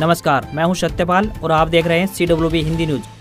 नमस्कार मैं हूँ सत्यपाल और आप देख रहे हैं C Hindi news.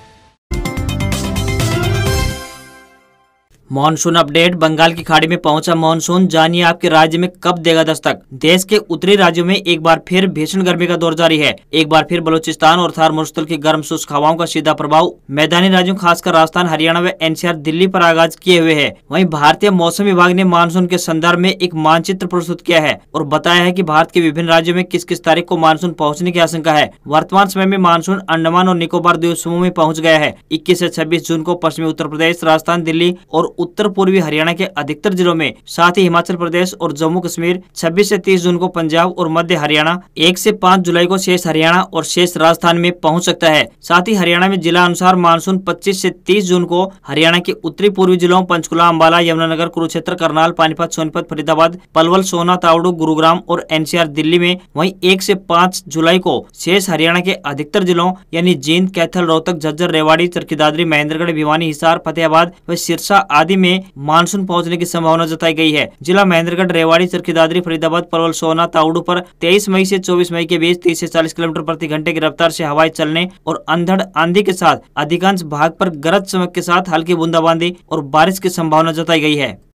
Monsoon update, Bengal की खाड़ी में पहुँचा मानसून। जानिए आपके राज्य में कब देगा दस्तक। देश के उत्तरी राज्यों में एक बार फिर भीषण गर्मी का दौर जारी है। एक बार फिर बलूचिस्तान और थार मुस्तल की गर्म शुष्क हवाओं का सीधा प्रभाव। मैदानी राज्यों, खासकर राजस्थान, हरियाणा व एनसीआर दिल्ली पर आगाज़ किए हुए है। वही भारतीय मौसम विभाग ने मानसून के संदर्भ में एक मानचित्र प्रस्तुत किया है और बताया है की भारत के विभिन्न राज्यों में किस किस तारीख को मानसून पहुँचने की आशंका है। वर्तमान समय में मानसून अंडमान और निकोबार द्वीप समूह में पहुँच गया है। इक्कीस ऐसी छब्बीस जून को पश्चिमी उत्तर प्रदेश, राजस्थान, दिल्ली और उत्तर पूर्वी हरियाणा के अधिकतर जिलों में, साथ ही हिमाचल प्रदेश और जम्मू कश्मीर 26 से 30 जून को पंजाब और मध्य हरियाणा 1 से 5 जुलाई को शेष हरियाणा और शेष राजस्थान में पहुँच सकता है। साथ ही हरियाणा में जिला अनुसार मानसून 25 से 30 जून को हरियाणा के उत्तरी पूर्वी जिलों पंचकुला अम्बाला यमुनानगर, कुरुक्षेत्र, करनाल, पानीपत, सोनीपत, फरीदाबाद, पलवल, सोना तावड़ू गुरुग्राम और एनसीआर दिल्ली में वही एक से पाँच जुलाई को शेष हरियाणा के अधिकतर जिलों, यानी जींद, कैथल, रोहतक, झज्जर, रेवाड़ी, चरखी महेंद्रगढ़, भिवानी, हिसार, फतेहाबाद व सिरसा आदि में मानसून पहुँचने की संभावना जताई गई है। जिला महेंद्रगढ़, रेवाड़ी चरखी दादरी फरीदाबाद, परवल सोना ताउडू पर 23 मई से 24 मई के बीच 30 से 40 किलोमीटर प्रति घंटे की रफ्तार से हवाएँ चलने और अंधड़ आंधी के साथ अधिकांश भाग पर गरज चमक के साथ हल्की बूंदाबांदी और बारिश की संभावना जताई गई है।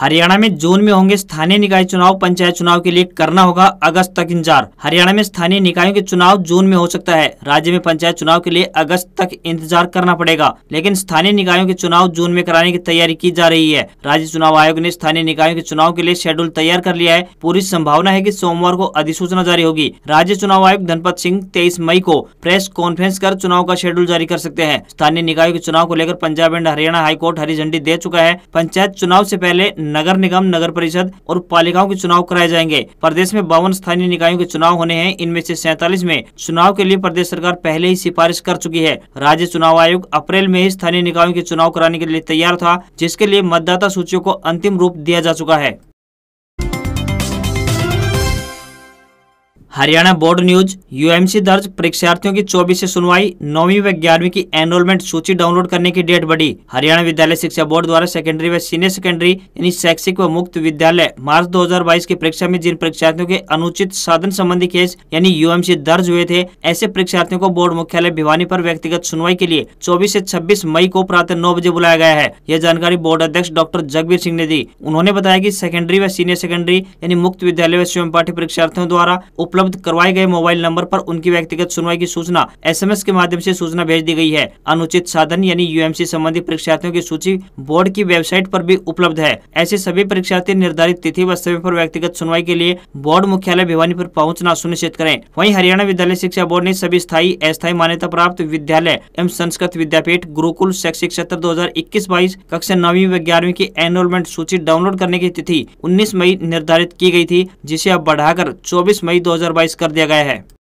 हरियाणा में जून में होंगे स्थानीय निकाय चुनाव, पंचायत चुनाव के लिए करना होगा अगस्त तक इंतज़ार। हरियाणा में स्थानीय निकायों के चुनाव जून में हो सकता है। राज्य में पंचायत चुनाव के लिए अगस्त तक इंतज़ार करना पड़ेगा। लेकिन स्थानीय निकायों के चुनाव जून में कराने की तैयारी की जा रही है। राज्य चुनाव आयोग ने स्थानीय निकायों के चुनाव के लिए शेड्यूल तैयार कर लिया है। पूरी संभावना है की सोमवार को अधिसूचना जारी होगी। राज्य चुनाव आयुक्त धनपत सिंह तेईस मई को प्रेस कॉन्फ्रेंस कर चुनाव का शेड्यूल जारी कर सकते हैं। स्थानीय निकायों के चुनाव को लेकर Punjab and Haryana high court हरी झंडी दे चुका है। पंचायत चुनाव ऐसी पहले नगर निगम, नगर परिषद और पालिकाओं के चुनाव कराए जाएँगे। प्रदेश में बावन स्थानीय निकायों के चुनाव होने हैं। इनमें से सैतालीस में चुनाव के लिए प्रदेश सरकार पहले ही सिफारिश कर चुकी है। राज्य चुनाव आयोग अप्रैल में ही स्थानीय निकायों के चुनाव कराने के लिए तैयार था, जिसके लिए मतदाता सूचियों को अंतिम रूप दिया जा चुका है। हरियाणा बोर्ड न्यूज़ यूएमसी दर्ज परीक्षार्थियों की चौबीस सुनवाई, नौवीं व ग्यारहवीं की एनरोलमेंट सूची डाउनलोड करने की डेट बढ़ी। हरियाणा विद्यालय शिक्षा बोर्ड द्वारा सेकेंडरी व सीनियर सेकेंडरी यानी शैक्षिक व मुक्त विद्यालय, मार्च 2022 की परीक्षा में जिन परीक्षार्थियों के अनुचित साधन संबंधी केस, यानी यूएमसी दर्ज हुए थे, ऐसे परीक्षार्थियों को बोर्ड मुख्यालय भिवानी आरोप व्यक्तिगत सुनवाई के लिए चौबीस ऐसी छब्बीस मई को प्रातः नौ बजे बुलाया गया है। यह जानकारी बोर्ड अध्यक्ष डॉक्टर जगबीर सिंह ने दी। उन्होंने बताया की सेकेंडरी व सीनियर सेकेंडरी यानी मुक्त विद्यालय व स्वयं पाठी परीक्षार्थियों द्वारा उपलब्ध उपलब्ध करवाए गए मोबाइल नंबर पर उनकी व्यक्तिगत सुनवाई की सूचना एसएमएस के माध्यम से सूचना भेज दी गई है। अनुचित साधन यानी यूएमसी संबंधी परीक्षार्थियों की सूची बोर्ड की वेबसाइट पर भी उपलब्ध है। ऐसे सभी परीक्षार्थी निर्धारित तिथि व समय पर व्यक्तिगत सुनवाई के लिए बोर्ड मुख्यालय भिवानी पर पहुँचना सुनिश्चित करें। वहीं हरियाणा विद्यालय शिक्षा बोर्ड ने सभी स्थायी, अस्थायी मान्यता प्राप्त विद्यालय एवं संस्कृत विद्यापीठ गुरुकुल शैक्षिक सत्र दो हज़ार इक्कीस बाईस कक्षा नौवीं व ग्यारहवीं की एनरोलमेंट सूची डाउनलोड करने की तिथि 19 मई निर्धारित की गई थी, जिसे अब बढ़ाकर 24 मई 2022 कर दिया गया है।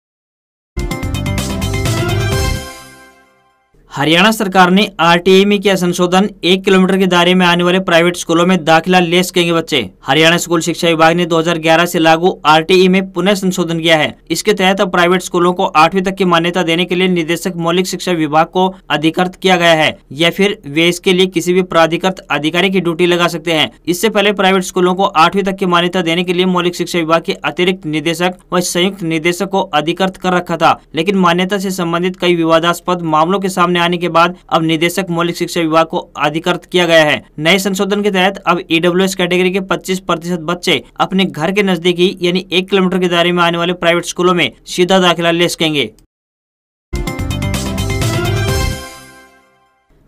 हरियाणा सरकार ने आरटीई में किया संशोधन। एक किलोमीटर के दायरे में आने वाले प्राइवेट स्कूलों में दाखिला ले सकेंगे बच्चे। हरियाणा स्कूल शिक्षा विभाग ने 2011 से लागू आरटीई में पुनः संशोधन किया है। इसके तहत अब प्राइवेट स्कूलों को आठवीं तक की मान्यता देने के लिए निदेशक मौलिक शिक्षा विभाग को अधिकृत किया गया है। या फिर वे इसके लिए किसी भी प्राधिकृत अधिकारी की ड्यूटी लगा सकते हैं। इससे पहले प्राइवेट स्कूलों को आठवीं तक की मान्यता देने के लिए मौलिक शिक्षा विभाग के अतिरिक्त निदेशक व संयुक्त निदेशक को अधिकृत कर रखा था। लेकिन मान्यता से संबंधित कई विवादास्पद मामलों के सामने आने के बाद अब निदेशक मौलिक शिक्षा विभाग को अधिकृत किया गया है। नए संशोधन के तहत अब ईडब्ल्यू कैटेगरी के 25 प्रतिशत बच्चे अपने घर के नजदीकी, यानी एक किलोमीटर के दायरे में आने वाले प्राइवेट स्कूलों में सीधा दाखिला ले सकेंगे।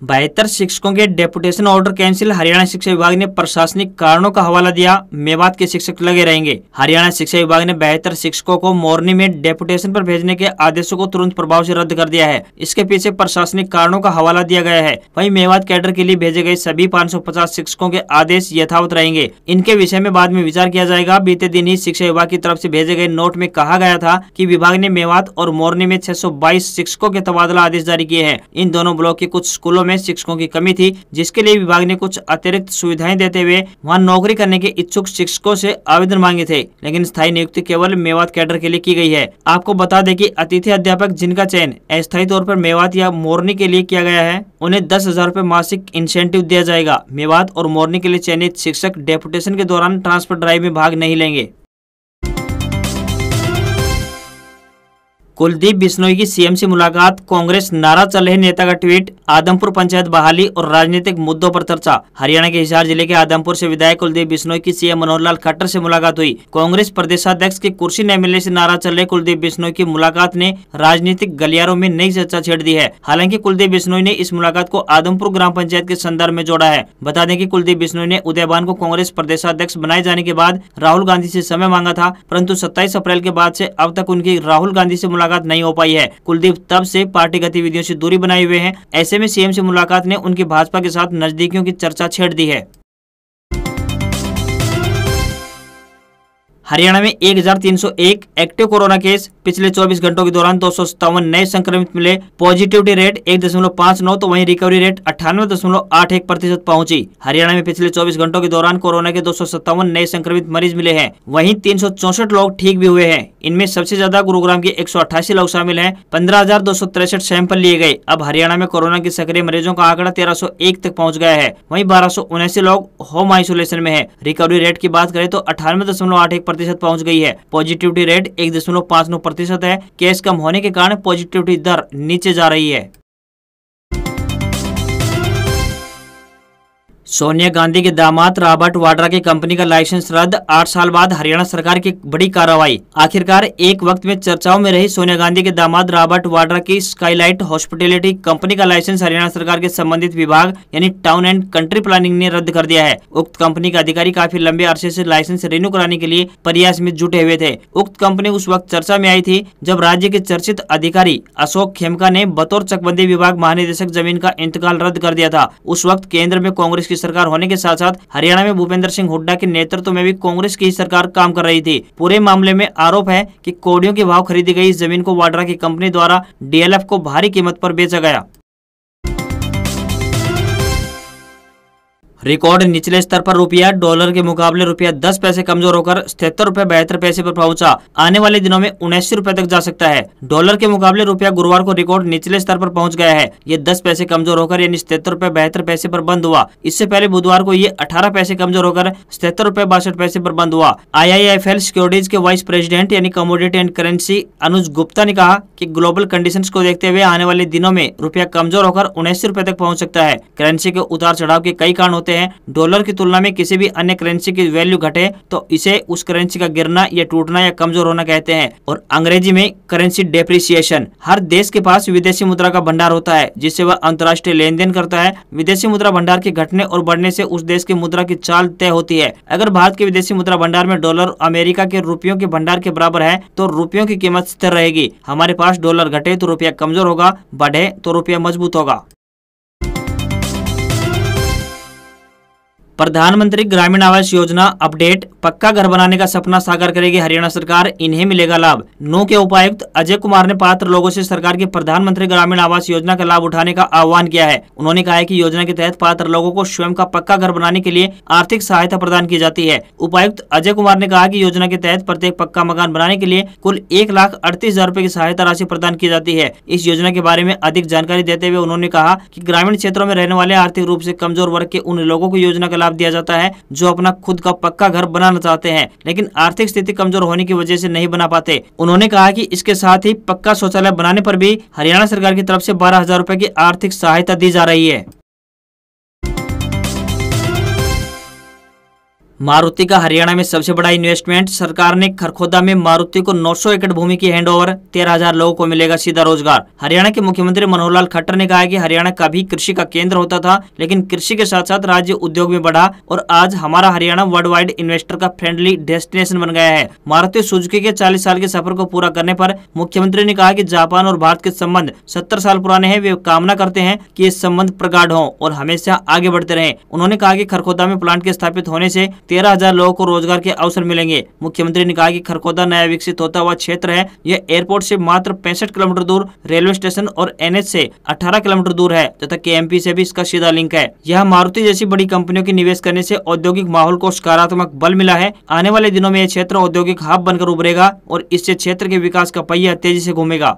बहत्तर शिक्षकों के डेपुटेशन ऑर्डर कैंसिल। हरियाणा शिक्षा विभाग ने प्रशासनिक कारणों का हवाला दिया। मेवात के शिक्षक लगे रहेंगे। हरियाणा शिक्षा विभाग ने बहत्तर शिक्षकों को मोरनी में डेपुटेशन पर भेजने के आदेशों को तुरंत प्रभाव से रद्द कर दिया है। इसके पीछे प्रशासनिक कारणों का हवाला दिया गया है। वही मेवात कैडर के लिए भेजे गए सभी पाँच सौ पचास शिक्षकों के आदेश यथावत रहेंगे। इनके विषय में बाद में विचार किया जाएगा। बीते दिन ही शिक्षा विभाग की तरफ़ ऐसी भेजे गए नोट में कहा गया था की विभाग ने मेवात और मोरनी में छह सौ बाईस शिक्षकों के तबादला आदेश जारी किए हैं। इन दोनों ब्लॉक के कुछ स्कूलों में शिक्षकों की कमी थी, जिसके लिए विभाग ने कुछ अतिरिक्त सुविधाएँ देते हुए वहाँ नौकरी करने के इच्छुक शिक्षकों से आवेदन मांगे थे, लेकिन स्थायी नियुक्ति केवल मेवात कैडर के लिए की गई है। आपको बता दें कि अतिथि अध्यापक जिनका चयन अस्थायी तौर पर मेवात या मोरनी के लिए किया गया है, उन्हें दस हज़ार रूपए मासिक इंसेंटिव दिया जाएगा। मेवात और मोरनी के लिए चयनित शिक्षक डेपुटेशन के दौरान ट्रांसफ़र ड्राइव में भाग नहीं लेंगे। कुलदीप बिश्नोई की सीएम से मुलाकात, कांग्रेस नारा चल रहे नेता का ट्वीट, आदमपुर पंचायत बहाली और राजनीतिक मुद्दों पर चर्चा। हरियाणा के हिसार ज़िले के आदमपुर से विधायक कुलदीप बिश्नोई की सीएम मनोहर लाल खट्टर से मुलाकात हुई। कांग्रेस प्रदेशाध्यक्ष की कुर्सी न मिलने से नाराज़ चल रहे कुलदीप बिश्नोई की मुलाकात ने राजनीतिक गलियारों में नई चर्चा छेड़ दी है। हालाँकि कुलदीप बिश्नोई ने इस मुलाकात को आदमपुर ग्राम पंचायत के संदर्भ में जोड़ा है। बता दें की कुलदीप बिश्नोई ने उदयबान को कांग्रेस प्रदेशाध्यक्ष बनाए जाने के बाद राहुल गांधी ऐसी समय मांगा था, परंतु सत्ताईस अप्रैल के बाद ऐसी अब तक उनकी राहुल गांधी ऐसी मुलाकात नहीं हो पाई है। कुलदीप तब से पार्टी गतिविधियों से दूरी बनाए हुए हैं। ऐसे में सीएम से मुलाकात ने उनकी भाजपा के साथ नजदीकियों की चर्चा छेड़ दी है। हरियाणा में 1301 एक्टिव कोरोना केस, पिछले 24 घंटों के दौरान दो सौ सत्तावन नए संक्रमित मिले। पॉजिटिविटी रेट एक दशमलव पाँच नौ तो वहीं रिकवरी रेट अठानवे दशमलव आठ एक प्रतिशत पहुँची। हरियाणा में पिछले 24 घंटों के दौरान कोरोना के दो सौ सत्तावन नए संक्रमित मरीज़ मिले हैं। वहीं तीन लोग ठीक भी हुए हैं। इनमें सबसे ज़्यादा गुरुग्राम के एक सौ अट्ठासी लोग शामिल हैं। पंद्रह सैंपल लिए गए। अब हरियाणा में कोरोना के सक्रिय मरीजों का आंकड़ा तेरह तक पहुँच गया है। वही बारह लोग होम आइसोलेशन में है। रिकवरी रेट की बात करें तो अठानवे प्रतिशत पहुँच गई है। पॉजिटिविटी रेट एक दशमलव पाँच नौ प्रतिशत है। केस कम होने के कारण पॉजिटिविटी दर नीचे जा रही है। सोनिया गांधी के दामाद रॉबर्ट वाड्रा की कंपनी का लाइसेंस रद्द। आठ साल बाद हरियाणा सरकार की बड़ी कार्रवाई। आखिरकार एक वक्त में चर्चाओं में रही सोनिया गांधी के दामाद रॉबर्ट वाड्रा की स्काईलाइट हॉस्पिटेलिटी कंपनी का लाइसेंस हरियाणा सरकार के संबंधित विभाग, यानी टाउन एंड कंट्री प्लानिंग, ने रद्द कर दिया है। उक्त कंपनी के अधिकारी काफ़ी लंबे अरसे ऐसी लाइसेंस रिन्यू कराने के लिए प्रयास में जुटे हुए थे। उक्त कंपनी उस वक्त चर्चा में आई थी, जब राज्य के चर्चित अधिकारी अशोक खेमका ने बतौर चकबंदी विभाग महानिदेशक ज़मीन का इंतकाल रद्द कर दिया था। उस वक्त केंद्र में कांग्रेस की सरकार होने के साथ साथ हरियाणा में भूपेंद्र सिंह हुड्डा के नेतृत्व में भी कांग्रेस की सरकार काम कर रही थी। पूरे मामले में आरोप है की कोडियों के भाव खरीदी गई ज़मीन को वाड्रा की कंपनी द्वारा डीएलएफ को भारी कीमत आरोप बेचा गया। रिकॉर्ड निचले स्तर पर रुपया, डॉलर के मुकाबले रुपया दस पैसे कमज़ोर होकर सतहत्तर रूपए बहत्तर पैसे पर पहुँचा। आने वाले दिनों में उन्नीस रूपए तक जा सकता है। डॉलर के मुकाबले रुपया गुरुवार को रिकॉर्ड निचले स्तर पर पहुँच गया है। ये दस पैसे कमज़ोर होकर यानी सतहत्तर रूपए बहत्तर पैसे पर बंद हुआ। इससे पहले बुधवार को ये अठारह पैसे कमज़ोर होकर सतहत्तर रूपए बासठ पैसे पर बंद हुआ। आई आई एल सिक्योरिटीज के वाइस प्रेसिडेंट यानी commodity and currency Anuj Gupta ने कहा की ग्लोबल कंडीशन को देखते हुए आने वाले दिनों में रुपया कमज़ोर होकर उन्नीस रूपए तक पहुँच सकता है। करेंसी के उतार चढ़ाव के कई कारण होते हैं। डॉलर की तुलना में किसी भी अन्य करेंसी की वैल्यू घटे तो इसे उस करेंसी का गिरना या टूटना या कमज़ोर होना कहते हैं। और अंग्रेज़ी में करेंसी डेप्रिसिएशन हर देश के पास विदेशी मुद्रा का भंडार होता है, जिससे वह अंतर्राष्ट्रीय लेन देन करता है। विदेशी मुद्रा भंडार के घटने और बढ़ने से उस देश की मुद्रा की चाल तय होती है। अगर भारत के विदेशी मुद्रा भंडार में डॉलर अमेरिका के रुपयों के भंडार के बराबर है तो रुपयों की कीमत स्थिर रहेगी। हमारे पास डॉलर घटे तो रुपया कमज़ोर होगा, बढ़े तो रुपया मज़बूत होगा। प्रधानमंत्री ग्रामीण आवास योजना अपडेट, पक्का घर बनाने का सपना साकार करेगी हरियाणा सरकार, इन्हें मिलेगा लाभ। नौ के उपायुक्त अजय कुमार ने पात्र लोगों से सरकार की प्रधानमंत्री ग्रामीण आवास योजना का लाभ उठाने का आह्वान किया है। उन्होंने कहा है कि योजना के तहत पात्र लोगों को स्वयं का पक्का घर बनाने के लिए आर्थिक सहायता प्रदान की जाती है। उपायुक्त अजय कुमार ने कहा की योजना के तहत प्रत्येक पक्का मकान बनाने के लिए कुल एक लाख अड़तीस हज़ार रूपए की सहायता राशि प्रदान की जाती है। इस योजना के बारे में अधिक जानकारी देते हुए उन्होंने कहा की ग्रामीण क्षेत्रों में रहने वाले आर्थिक रूप ऐसी कमज़ोर वर्ग के उन लोगों को योजना का लाभ दिया जाता है, जो अपना खुद का पक्का घर बनाना चाहते हैं, लेकिन आर्थिक स्थिति कमज़ोर होने की वजह से नहीं बना पाते। उन्होंने कहा कि इसके साथ ही पक्का शौचालय बनाने पर भी हरियाणा सरकार की तरफ़ से बारह हज़ार रूपए की आर्थिक सहायता दी जा रही है। मारुति का हरियाणा में सबसे बड़ा इन्वेस्टमेंट सरकार ने खरखोदा में मारुति को 900 एकड़ भूमि की हैंडओवर तेरह हज़ार लोगों को मिलेगा सीधा रोज़गार। हरियाणा के मुख्यमंत्री मनोहर लाल खट्टर ने कहा कि हरियाणा कभी कृषि का केंद्र होता था, लेकिन कृषि के साथ साथ राज्य उद्योग में बढ़ा और आज हमारा हरियाणा वर्ल्ड वाइड इन्वेस्टर का फ्रेंडली डेस्टिनेशन बन गया है। मारुति सुजुकी के चालीस साल के सफ़र को पूरा करने आरोप मुख्यमंत्री ने कहा की जापान और भारत के संबंध सत्तर साल पुराने हैं, वे कामना करते हैं की ये संबंध प्रगाढ़ हो और हमेशा आगे बढ़ते रहे। उन्होंने कहा की खरखोदा में प्लांट के स्थापित होने से तेरह हज़ार लोगों को रोज़गार के अवसर मिलेंगे। मुख्यमंत्री ने कहा कि खरकोदा नया विकसित होता हुआ क्षेत्र है। यह एयरपोर्ट से मात्र पैंसठ किलोमीटर दूर, रेलवे स्टेशन और एनएच से 18 किलोमीटर दूर है, तथा के से भी इसका सीधा लिंक है। यह मारुति जैसी बड़ी कंपनियों की निवेश करने से औद्योगिक माहौल को सकारात्मक बल मिला है। आने वाले दिनों में यह क्षेत्र औद्योगिक हब बनकर उभरेगा और इससे क्षेत्र के विकास का पहिया तेज़ी से घूमेगा।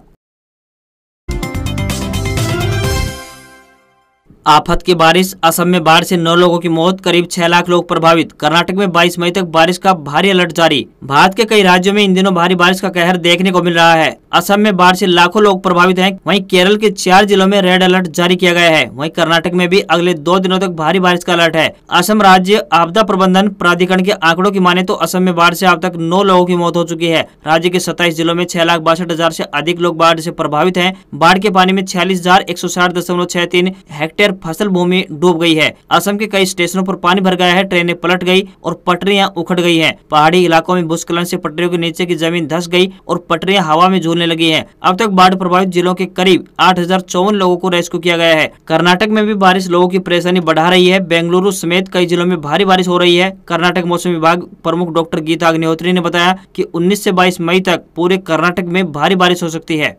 आफत की बारिश, असम में बाढ़ से नौ लोगों की मौत, करीब छह लाख लोग प्रभावित। कर्नाटक में 22 मई तक बारिश का भारी अलर्ट जारी। भारत के कई राज्यों में इन दिनों भारी बारिश का कहर देखने को मिल रहा है। असम में बाढ़ से लाखों लोग प्रभावित हैं। वहीं केरल के चार जिलों में रेड अलर्ट जारी किया गया है। वहीं कर्नाटक में भी अगले दो दिनों तक भारी बारिश का अलर्ट है। असम राज्य आपदा प्रबंधन प्राधिकरण के आंकड़ों की माने तो असम में बाढ़ से अब तक नौ लोगों की मौत हो चुकी है। राज्य के सत्ताईस जिलों में छह लाख बासठ हज़ार ऐसी अधिक लोग बाढ़ ऐसी प्रभावित है। बाढ़ के पानी में छियालीस हज़ार एक सौ साठ दशमलव छह तीन हेक्टेयर फ़सल भूमि डूब गई है। असम के कई स्टेशनों पर पानी भर गया है, ट्रेनें पलट गई और पटरियाँ उखड़ गई हैं। पहाड़ी इलाकों में भूस्खलन से पटरियों के नीचे की ज़मीन धस गई और पटरियाँ हवा में झूलने लगी हैं। अब तक बाढ़ प्रभावित जिलों के करीब आठ हज़ार चौवन लोगों को रेस्क्यू किया गया है। कर्नाटक में भी बारिश लोगों की परेशानी बढ़ा रही है। बेंगलुरु समेत कई जिलों में भारी बारिश हो रही है। कर्नाटक मौसम विभाग प्रमुख डॉक्टर गीता अग्निहोत्री ने बताया कि 19 से 22 मई तक पूरे कर्नाटक में भारी बारिश हो सकती है।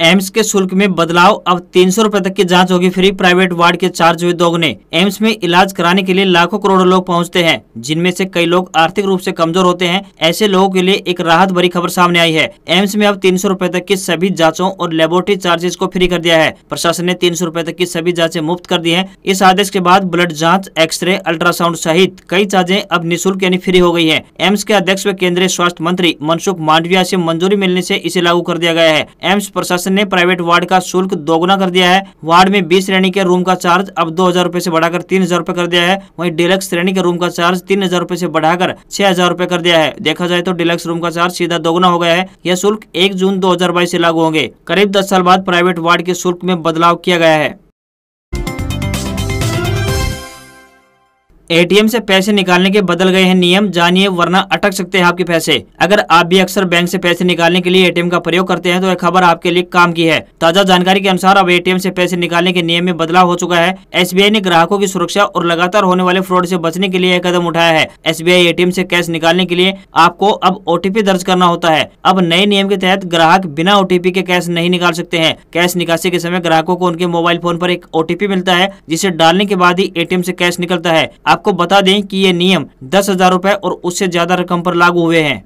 एम्स के शुल्क में बदलाव, अब तीन सौ रूपए तक की जाँच होगी फ्री, प्राइवेट वार्ड के चार्ज हुए दोगुने एम्स में इलाज कराने के लिए लाखों करोड़ों लोग पहुँचते हैं, जिनमें से कई लोग आर्थिक रूप से कमज़ोर होते हैं। ऐसे लोगों के लिए एक राहत भरी खबर सामने आई है। एम्स में अब तीन सौ रूपए तक की सभी जाँचों और लेबोरेटरी चार्जेस को फ्री कर दिया है। प्रशासन ने तीन सौ रूपए तक की सभी जाँचें मुफ़्त कर दी है। इस आदेश के बाद ब्लड जाँच, एक्सरे, अल्ट्रासाउंड सहित कई चार्जें अब निःशुल्क यानी फ्री हो गई है। एम्स के अध्यक्ष व केंद्रीय स्वास्थ्य मंत्री मनसुख मांडविया ऐसी मंजूरी मिलने ऐसी इसे लागू कर दिया गया है। एम्स प्रशासन ने प्राइवेट वार्ड का शुल्क दोगुना कर दिया है। वार्ड में बीस श्रेणी के रूम का चार्ज अब दो हज़ार रूपए ऐसी बढ़ाकर तीन हज़ार रूपए कर दिया है। वही डिलक्स श्रेणी के रूम का चार्ज तीन हज़ार रूपए ऐसी बढ़ाकर छह हज़ार रूपए कर दिया है। देखा जाए तो डिलक्स रूम का चार्ज सीधा दोगुना हो गया है। यह शुल्क एक जून दो हज़ार बाईस लागू होंगे। करीब दस साल बाद प्राइवेट वार्ड के शुल्क में बदलाव किया गया है। एटीएम से पैसे निकालने के बदल गए हैं नियम, जानिए, वरना अटक सकते हैं आपके पैसे। अगर आप भी अक्सर बैंक से पैसे निकालने के लिए एटीएम का प्रयोग करते हैं तो यह खबर आपके लिए काम की है। ताज़ा जानकारी के अनुसार अब एटीएम से पैसे निकालने के नियम में बदलाव हो चुका है। एसबीआई ने ग्राहकों की सुरक्षा और लगातार होने वाले फ्रॉड से बचने के लिए यह कदम उठाया है। एसबीआई एटीएम से कैश निकालने के लिए आपको अब ओटीपी दर्ज करना होता है। अब नए नियम के तहत ग्राहक बिना ओटीपी के कैश नहीं निकाल सकते हैं। कैश निकासी के समय ग्राहकों को उनके मोबाइल फ़ोन पर एक ओटीपी मिलता है, जिसे डालने के बाद ही एटीएम से कैश निकलता है। आपको बता दें कि ये नियम दस हज़ार रूपए और उससे ज़्यादा रकम पर लागू हुए हैं।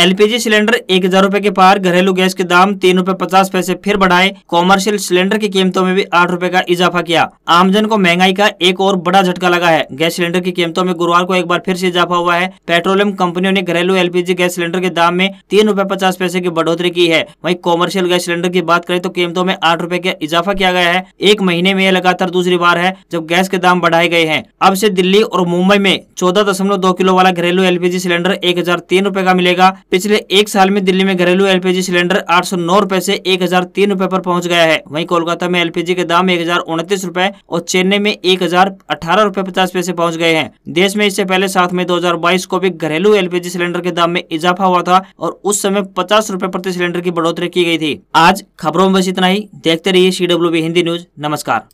एलपीजी सिलेंडर एक हज़ार रूपए के पार, घरेलू गैस के दाम तीन रूपए पचास पैसे फिर बढ़ाए, कॉमर्शियल सिलेंडर की कीमतों में भी आठ रूपए का इजाफा किया। आमजन को महँगाई का एक और बड़ा झटका लगा है। गैस सिलेंडर की कीमतों में गुरुवार को एक बार फिर से इजाफा हुआ है। पेट्रोलियम कंपनियों ने घरेलू एलपीजी गैस सिलेंडर के दाम में तीन रूपए पचास पैसे की बढ़ोतरी की है। वही कॉमर्शियल गैस सिलेंडर की बात करें तो कीमतों में आठ रूपए का इजाफा किया गया है। एक महीने में यह लगातार दूसरी बार है जब गैस के दाम बढ़ाए गए हैं। अब से दिल्ली और मुंबई में चौदह दशमलव दो किलो वाला घरेलू एलपीजी सिलेंडर एक हज़ार तीन रूपए का मिलेगा। पिछले एक साल में दिल्ली में घरेलू एलपीजी सिलेंडर आठ सौ नौ रूपए ऐसी एक हज़ार तीन रूपए आरोप पहुँच गया है। वहीं कोलकाता में एलपीजी के दाम एक हज़ार उनतीस रूपए और चेन्नई में एक हज़ार अठारह रूपए पचास पैसे पहुँच गए हैं। देश में इससे पहले सात मई दो हज़ार बाईस को भी घरेलू एलपीजी सिलेंडर के दाम में इजाफा हुआ था और उस समय पचास रूपए प्रति सिलेंडर की बढ़ोतरी की गई थी। आज खबरों में बस इतना ही। देखते रहिए C W B Hindi news. नमस्कार।